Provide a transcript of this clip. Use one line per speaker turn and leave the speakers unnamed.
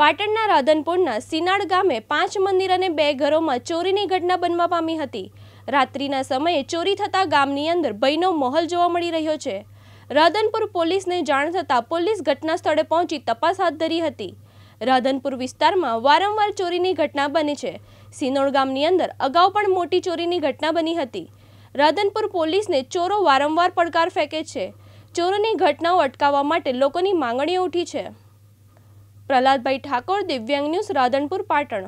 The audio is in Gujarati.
પાટણના રાધનપુરના સિનાડ ગામે પાંચ મંદિર અને બે ઘરોમાં ચોરીની ઘટના બનવા પામી હતી. રાત્રિના સમયે ચોરી થતા ગામની અંદર ભયનો માહોલ જોવા મળી રહ્યો છે. રાધનપુર પોલીસને જાણ થતાં પોલીસ ઘટના સ્થળે પહોંચી તપાસ હાથ ધરી હતી. રાધનપુર વિસ્તારમાં વારંવાર ચોરીની ઘટના બની છે. સિનોડ ગામની અંદર અગાઉ પણ મોટી ચોરીની ઘટના બની હતી. રાધનપુર પોલીસને ચોરો વારંવાર પડકાર ફેંકે છે. ચોરોની ઘટનાઓ અટકાવવા માટે લોકોની માંગણીઓ ઉઠી છે. પ્રહલાદભાઈ ઠાકોર દિવ્યાંગ ન્યૂઝ રાધનપુર પાટણ